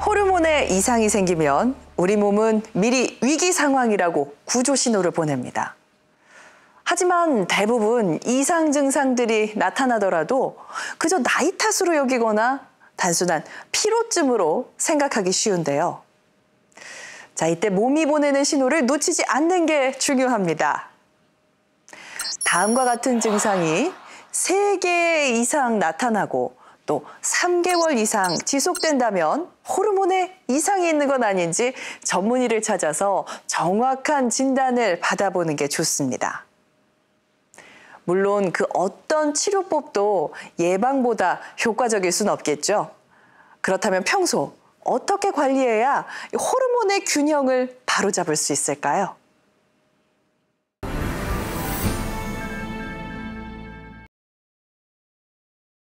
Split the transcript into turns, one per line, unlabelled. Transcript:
호르몬에 이상이 생기면 우리 몸은 미리 위기 상황이라고 구조 신호를 보냅니다. 하지만 대부분 이상 증상들이 나타나더라도 그저 나이 탓으로 여기거나 단순한 피로쯤으로 생각하기 쉬운데요. 자, 이때 몸이 보내는 신호를 놓치지 않는 게 중요합니다. 다음과 같은 증상이 세개 이상 나타나고 또 3개월 이상 지속된다면 호르몬에 이상이 있는 건 아닌지 전문의를 찾아서 정확한 진단을 받아보는 게 좋습니다. 물론 그 어떤 치료법도 예방보다 효과적일 수는 없겠죠. 그렇다면 평소 어떻게 관리해야 호르몬의 균형을 바로잡을 수 있을까요?